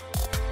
you